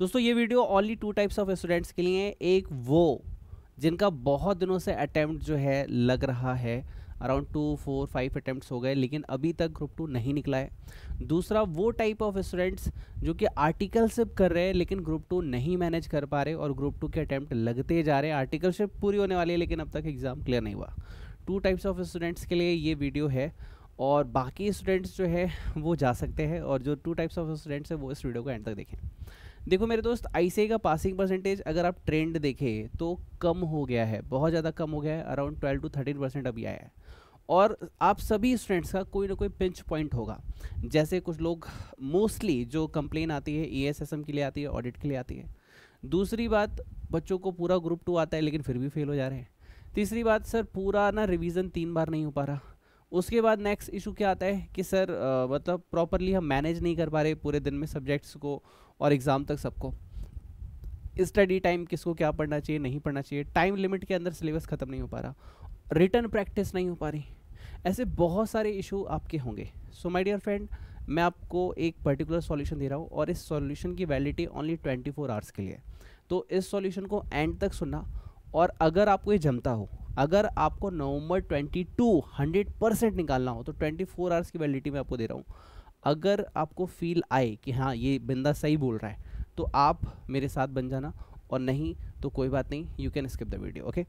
दोस्तों, ये video only two types of students के लिए एक वो, जिनका बहुत दिनों से अटैम्प्ट जो है, लग रहा है। Around two four five attempt हो गए, लेकिन अभी तक ग्रुप टू नहीं निकला है। दूसरा वो टाइप ऑफ़ स्टूडेंट्स जो कि आर्टिकलशिप कर रहे हैं, लेकिन ग्रुप टू नहीं मैनेज कर पा रहे और ग्रुप टू के अटैम्प्ट लगते जा रहे हैं। आर्टिकलशिप पूरी होने वाली है, लेकिन अब तक एग्ज़ाम क्लियर नहीं हुआ। टू टाइप्स ऑफ़ स्टूडेंट्स के लिए ये वीडियो है और बाकी स्टूडेंट्स जो है, वो जा सकते हैं और जो टू टाइप्स ऑफ़ स्टूडेंट्स हैं, वो इस वीडियो को एंड तक देखें। देखो मेरे दोस्त आई का पासिंग परसेंटेज अगर आप ट्रेंड देखें तो कम हो गया है, बहुत ज़्यादा कम हो गया है around twelve to thirteen percent अभी आया है। और आप सभी स्टूडेंट्स का कोई ना कोई पिंच पॉइंट होगा। जैसे कुछ लोग मोस्टली जो कंप्लेन आती है ई के लिए आती है ऑडिट के लिए आती है। दूसरी बात, बच्चों को पूरा ग्रुप टू आता है, लेकिन फिर भी फेल हो जा रहे हैं। तीसरी बात सर पूरा ना रिवीजन तीन बार नहीं हो पा रहा। उसके बाद नेक्स्ट इशू क्या आता है कि सर मतलब प्रॉपरली हम मैनेज नहीं कर पा रहे पूरे दिन में सब्जेक्ट्स को और एग्ज़ाम तक सबको। स्टडी टाइम किसको क्या पढ़ना चाहिए, नहीं पढ़ना चाहिए? टाइम लिमिट के अंदर सिलेबस ख़त्म नहीं हो पा रहा। रिटर्न प्रैक्टिस नहीं हो पा रही। ऐसे बहुत सारे इशू आपके होंगे। सो माय डियर फ्रेंड मैं आपको एक पर्टिकुलर सॉल्यूशन दे रहा हूँ और इस सॉल्यूशन की वैलिडिटी ओनली 24 फोर आवर्स के लिए। तो इस सॉल्यूशन को एंड तक सुनना। और अगर आपको ये जमता हो, अगर आपको नवंबर 22 100 परसेंट निकालना हो तो 24 फोर आवर्स की वैलिडिटी मैं आपको दे रहा हूँ। अगर आपको फील आए कि हाँ ये बंदा सही बोल रहा है तो आप मेरे साथ बन जाना और नहीं तो कोई बात नहीं you can skip the video okay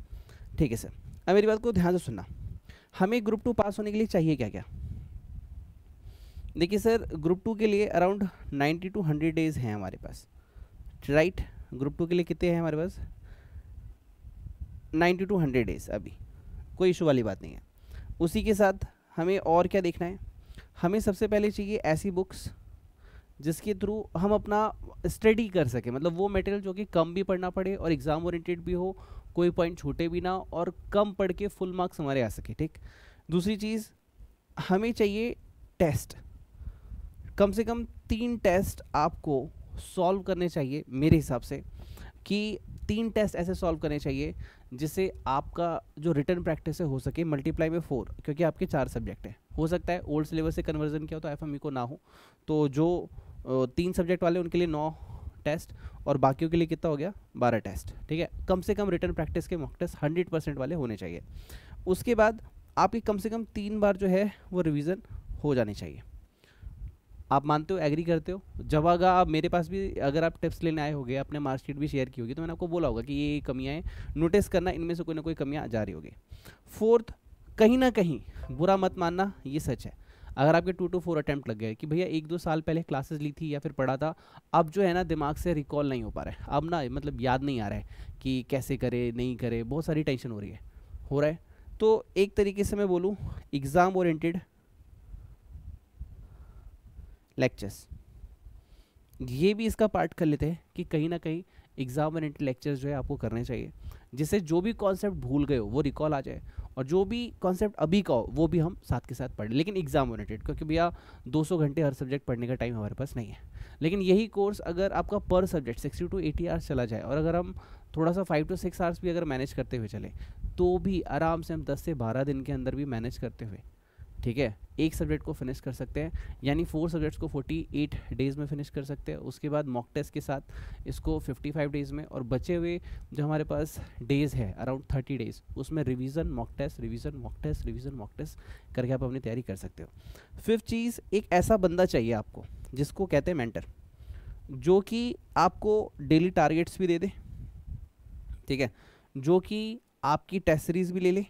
ठीक है सर अब मेरी बात को ध्यान से सुनना। हमें ग्रुप टू पास होने के लिए चाहिए क्या क्या देखिए सर ग्रुप टू के लिए अराउंड 90 टू 100 डेज़ हैं हमारे पास। राइट ग्रुप टू के लिए कितने हैं हमारे पास? 90 टू 100 डेज़ अभी। कोई इशू वाली बात नहीं है। उसी के साथ हमें और क्या देखना है? हमें सबसे पहले चाहिए ऐसी बुक्स जिसके थ्रू हम अपना स्टडी कर सकें। मतलब वो मटेरियल जो कि कम भी पढ़ना पड़े और एग्ज़ाम ओरिएंटेड भी हो, कोई पॉइंट छूटे भी ना और कम पढ़ के फुल मार्क्स हमारे आ सके, ठीक? दूसरी चीज़, हमें चाहिए टेस्ट कम से कम तीन टेस्ट आपको सॉल्व करने चाहिए मेरे हिसाब से कि तीन टेस्ट ऐसे सॉल्व करने चाहिए, जिससे आपका जो रिटर्न प्रैक्टिस है, हो सके मल्टीप्लाई में फोर क्योंकि आपके चार सब्जेक्ट हैं। हो सकता है ओल्ड सिलेबस से कन्वर्जन किया हो तो एफएमई को ना हो। तो जो तीन सब्जेक्ट वाले उनके लिए नौ टेस्ट और बाकियों के लिए कितना हो गया? बारह टेस्ट ठीक है? कम से कम रिटर्न प्रैक्टिस के मॉक टेस्ट हंड्रेड परसेंट वाले होने चाहिए। उसके बाद आपकी कम से कम तीन बार जो है, वो रिविज़न हो जानी चाहिए। आप मानते हो एग्री करते हो? जब अगर आप मेरे पास भी, अगर आप टिप्स लेने आए होगे अपने मार्कशीट भी शेयर की होगी तो मैंने आपको बोला होगा कि ये कमियाँ हैं नोटिस करना, इनमें से कोई ना कोई कमियाँ जा रही होगी। फोर्थ कहीं ना कहीं बुरा मत मानना, ये सच है। अगर आपके टू टू फोर अटैम्प्ट लग गए कि भैया एक दो साल पहले क्लासेस ली थी या फिर पढ़ा था, अब जो है ना, दिमाग से रिकॉल नहीं हो पा रहा है। अब ना मतलब याद नहीं आ रहा है कि कैसे करे, नहीं करे, बहुत सारी टेंशन हो रही है। हो रहा है? तो एक तरीके से मैं बोलूँ एग्ज़ाम ओरिएंटेड लेक्चर्स ये भी इसका पार्ट कर लेते हैं कि कहीं ना कहीं एग्ज़ाम ओरिएंटेड लेक्चर्स जो है आपको करने चाहिए। जिससे जो भी कॉन्सेप्ट भूल गए हो, वो रिकॉल आ जाए और जो भी कॉन्सेप्ट अभी का हो, वो भी हम साथ के साथ पढ़ें लेकिन एग्ज़ाम ओरिएंटेड क्योंकि भैया 200 घंटे हर सब्जेक्ट पढ़ने का टाइम हमारे पास नहीं है। लेकिन यही कोर्स अगर आपका पर subject sixty to eighty hours चला जाए और अगर हम थोड़ा सा फाइव टू सिक्स आवर्स भी अगर मैनेज करते हुए चले तो भी आराम से हम दस से बारह दिन के अंदर भी मैनेज करते हुए, ठीक है? एक सब्जेक्ट को फिनिश कर सकते हैं, यानी फोर सब्जेक्ट्स को 48 डेज़ में फिनिश कर सकते हैं, उसके बाद मॉक टेस्ट के साथ इसको 55 डेज़ में, और बचे हुए जो हमारे पास डेज़ है अराउंड 30 डेज़ उसमें revision mock test revision mock test revision mock test करके आप अपनी तैयारी कर सकते हो। फिफ्थ चीज़, एक ऐसा बंदा चाहिए आपको, जिसको कहते हैं मेंटर जो कि आपको डेली टारगेट्स भी दे दे, ठीक है? जो कि आपकी टेस्ट सीरीज़ भी ले ले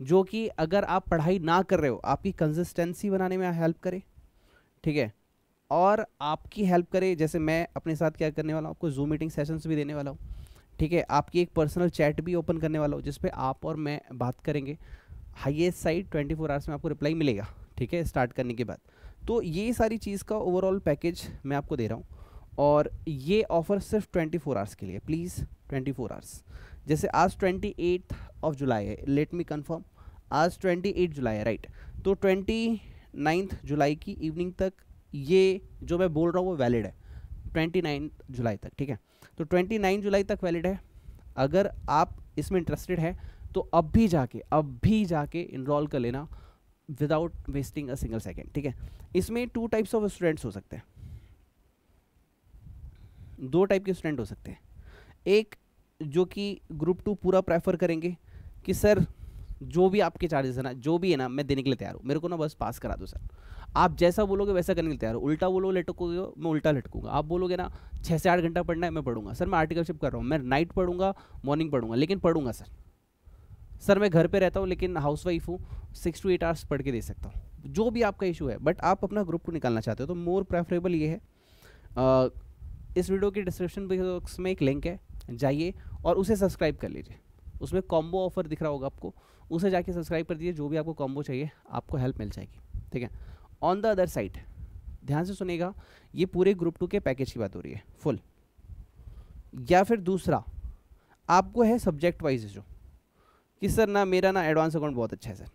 जो कि अगर आप पढ़ाई ना कर रहे हो, आपकी कंसिस्टेंसी बनाने में हेल्प करे, ठीक है? और आपकी हेल्प करे, जैसे मैं अपने साथ क्या करने वाला हूँ, आपको जूम मीटिंग सेशंस भी देने वाला हूँ, ठीक है? आपकी एक पर्सनल चैट भी ओपन करने वाला हूँ जिसपे आप और मैं बात करेंगे। Highest side twenty four hours में आपको रिप्लाई मिलेगा, ठीक है? स्टार्ट करने के बाद। तो ये सारी चीज़ का ओवरऑल पैकेज मैं आपको दे रहा हूँ। और ये ऑफ़र सिर्फ़ ट्वेंटी फोर आवर्स के लिए प्लीज़ ट्वेंटी फोर आवर्स जैसे आज ट्वेंटी एट ऑफ़ जुलाई है लेट मी कन्फर्म आज ट्वेंटी एट जुलाई है राइट तो ट्वेंटी नाइन्थ जुलाई की इवनिंग तक ये जो मैं बोल रहा हूँ वो वैलिड है ट्वेंटी नाइन्थ जुलाई तक, ठीक है? तो ट्वेंटी नाइन जुलाई तक वैलिड है। अगर आप इसमें इंटरेस्टेड है तो अब भी जाके, अब भी जाके इनरोल कर लेना without wasting a single second ठीक है? इसमें टू टाइप्स ऑफ़ स्टूडेंट्स हो सकते हैं। दो टाइप के स्टूडेंट हो सकते हैं। एक जो कि ग्रुप टू पूरा प्रेफर करेंगे कि सर जो भी आपके चार्जेस है ना, जो भी है ना, मैं देने के लिए तैयार हूँ। मेरे को ना बस पास करा दो सर आप जैसा बोलोगे वैसा करने के लिए तैयार हो। उल्टा बोलो, लटकोगे, मैं उल्टा लटकूँगा। आप बोलोगे ना छः से आठ घंटा पढ़ना है, मैं पढ़ूँगा। सर, मैं आर्टिकलशिप कर रहा हूँ। मैं नाइट पढ़ूँगा मॉर्निंग पढ़ूँगा, लेकिन पढ़ूँगा सर सर मैं घर पे रहता हूँ, लेकिन हाउस वाइफ हूँ। सिक्स टू एट आवर्स पढ़ के दे सकता हूँ। जो भी आपका इशू है बट आप अपना ग्रुप को निकालना चाहते हो तो मोर प्रेफरेबल ये है। इस वीडियो के डिस्क्रिप्शन बॉक्स में एक लिंक है। जाइए और उसे सब्सक्राइब कर लीजिए। उसमें कॉम्बो ऑफ़र दिख रहा होगा आपको, उसे जाके सब्सक्राइब कर दीजिए, जो भी आपको कॉम्बो चाहिए, आपको हेल्प मिल जाएगी, ठीक है? ऑन द अदर साइड ध्यान से सुनेगा ये पूरे ग्रुप टू के पैकेज की बात हो रही है फुल या फिर दूसरा, आपको है सब्जेक्ट वाइज जो, कि सर ना मेरा ना एडवांस अकाउंट बहुत अच्छा है सर,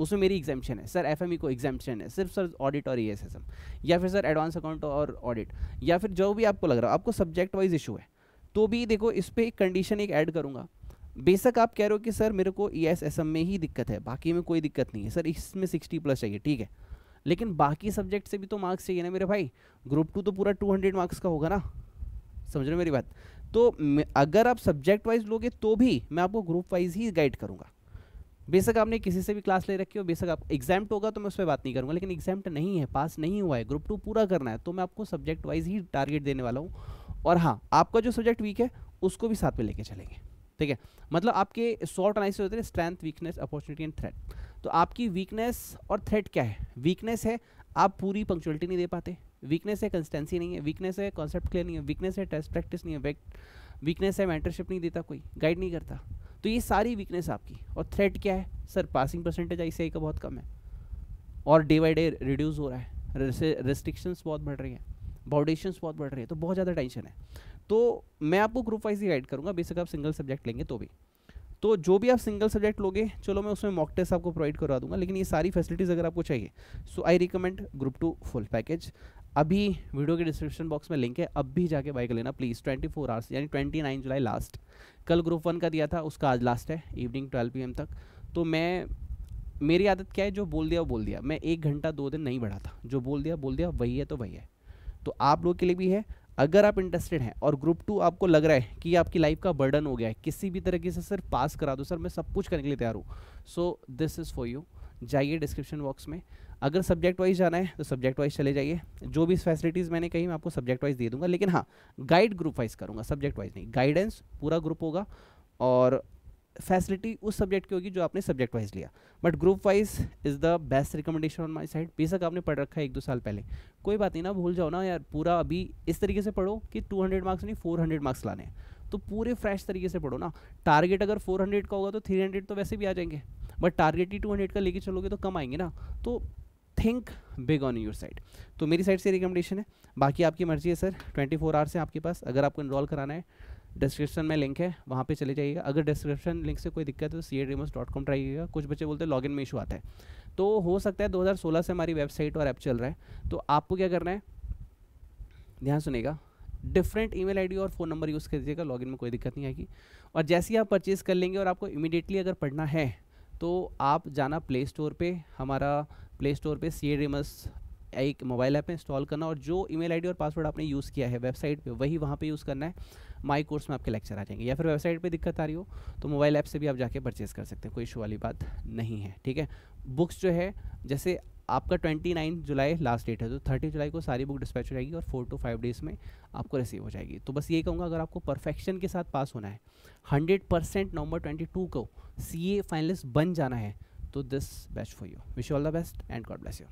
उसमें मेरी एग्जामेशन है, सर एफएमई को एग्जामेशन है, सिर्फ़ सर ऑडिट और ई एस या फिर सर एडवांस अकाउंट और ऑडिट या फिर जो भी आपको लग रहा है, आपको सब्जेक्ट वाइज इशू है तो भी देखो इस पर एक कंडीशन एक ऐड करूँगा बेशक आप कह रहे हो कि सर मेरे को ई एस में ही दिक्कत है, बाकी में कोई दिक्कत नहीं है। सर इसमें सिक्सटी प्लस चाहिए, ठीक है। लेकिन बाकी सब्जेक्ट से भी तो मार्क्स चाहिए ना मेरे भाई। ग्रुप टू तो पूरा टू हंड्रेड मार्क्स का होगा ना। समझ रहे मेरी बात? तो अगर आप सब्जेक्ट वाइज लोगे तो भी मैं आपको ग्रुप वाइज ही गाइड करूँगा। बेशक आपने किसी से भी क्लास ले रखी हो, बेशक आप एग्ज़ाम होगा तो मैं उस पर बात नहीं करूँगा, लेकिन एग्ज़ाम नहीं है पास नहीं हुआ है ग्रुप टू पूरा करना है तो मैं आपको सब्जेक्ट वाइज ही टारगेट देने वाला हूँ। और हाँ आपका जो सब्जेक्ट वीक है, उसको भी साथ में लेके चलेंगे। ठीक है? मतलब आपके शॉर्ट एनालिसिस होते हैं strength weakness opportunity and threat तो आपकी वीकनेस और थ्रेट क्या है? वीकनेस है, आप पूरी पंक्चुअलिटी नहीं दे पाते। वीकनेस है कंसिस्टेंसी नहीं है। वीकनेस है कॉन्सेप्ट क्लियर नहीं है। वीकनेस है टेस्ट प्रैक्टिस नहीं है। वीकनेस है मेंटरशिप नहीं देता कोई गाइड नहीं करता। तो ये सारी वीकनेस आपकी। और थ्रेट क्या है? सर पासिंग परसेंटेज आई का बहुत कम है। और डे बाई डे रिड्यूस हो रहा है। रेस्ट्रिक्शंस बहुत बढ़ रही हैं। बाउडेशंस बहुत बढ़ रही है तो बहुत ज़्यादा टेंशन है। तो मैं आपको ग्रुप वाइज ही गाइड करूँगा बेसिक आप सिंगल सब्जेक्ट लेंगे तो भी। तो जो भी आप सिंगल सब्जेक्ट लोगे, चलो मैं उसमें मॉक टेस्ट आपको प्रोवाइड करवा दूँगा, लेकिन ये सारी फैसिलिटीज़ अगर आपको चाहिए so I recommend group two full package अभी वीडियो के डिस्क्रिप्शन बॉक्स में लिंक है, अब भी जाके बाई कर लेना प्लीज़ ट्वेंटी फोर आवर्स यानी ट्वेंटी नाइन जुलाई लास्ट कल ग्रुप वन का दिया था, उसका आज लास्ट है इवनिंग ट्वेल्व पी तक। तो मैं, मेरी आदत क्या है, जो बोल दिया वो बोल दिया। मैं एक घंटा दो दिन नहीं बढ़ा था, जो बोल दिया बोल दिया, वही है तो वही है। तो आप लोग के लिए भी है। अगर आप इंटरेस्टेड हैं और ग्रुप टू आपको लग रहा है कि आपकी लाइफ का बर्डन हो गया है, किसी भी तरीके से सर पास करा दो, सर, मैं सब कुछ करने के लिए तैयार हूँ। So this is for you जाइए डिस्क्रिप्शन बॉक्स में। अगर सब्जेक्ट वाइज जाना है तो सब्जेक्ट वाइज चले जाइए। जो भी फैसिलिटीज़ मैंने कही, मैं आपको सब्जेक्ट वाइज दे दूँगा। लेकिन हाँ गाइड ग्रुप वाइज करूँगा। सब्जेक्ट वाइज नहीं गाइडेंस पूरा ग्रुप होगा। और फैसिलिटी उस सब्जेक्ट की होगी जो आपने सब्जेक्ट वाइज लिया। But group wise is the best recommendation on my side बेशक आपने पढ़ रखा है एक दो साल पहले। कोई बात नहीं ना, भूल जाओ ना यार। पूरा अभी इस तरीके से पढ़ो कि 200 मार्क्स नहीं 400 मार्क्स लाने हैं। तो पूरे फ्रेश तरीके से पढ़ो ना। टारगेट अगर 400 का होगा तो 300 तो वैसे भी आ जाएँगे। बट टारगेट ही 200 का लेके चलोगे तो कम आएँगे ना। तो think big on your side तो मेरी साइड से रिकमेंडेशन है। बाकी आपकी मर्ज़ी है सर ट्वेंटी फोर आवर्स है आपके पास। अगर आपको इनरोल कराना है डिस्क्रिप्शन में लिंक है, वहाँ पे चले जाइएगा। अगर डिस्क्रिप्शन लिंक से कोई दिक्कत है तो सी एडीमस डॉट कॉम ट्राई कुछ बच्चे बोलते हैं लॉगिन में इशू आता है। तो हो सकता है 2016 से हमारी वेबसाइट और ऐप चल रहा है। तो आपको क्या करना है? ध्यान सुनेगा। डिफरेंट ईमेल आईडी और फ़ोन नंबर यूज़ कीजिएगा। लॉगिन में कोई दिक्कत नहीं आएगी। और जैसे ही आप परचेज़ कर लेंगे और आपको इमीडिएटली अगर पढ़ना है तो आप जाना प्ले स्टोर पर हमारा प्ले स्टोर पर सी एडीमस एक मोबाइल ऐप इंस्टॉल करना। और जो ईमेल आईडी और पासवर्ड आपने यूज़ किया है वेबसाइट पे, वही वहाँ पे यूज़ करना है। माई कोर्स में आपके लेक्चर आ जाएँगे। या फिर वेबसाइट पर दिक्कत आ रही हो तो मोबाइल ऐप से भी आप जाके परचेज़ कर सकते हैं, कोई इशू वाली बात नहीं है, ठीक है? बुक्स जो है, जैसे आपका 29 जुलाई लास्ट डेट है तो 30 जुलाई को सारी बुक डिस्पैच हो जाएगी और फोर टू फाइव डेज़ में आपको रिसीव हो जाएगी। तो बस ये कहूँगा, अगर आपको परफेक्शन के साथ पास होना है हंड्रेड परसेंट नवंबर ट्वेंटी को सी ए फाइनलिस्ट बन जाना है तो this best for you wish all the best and God bless you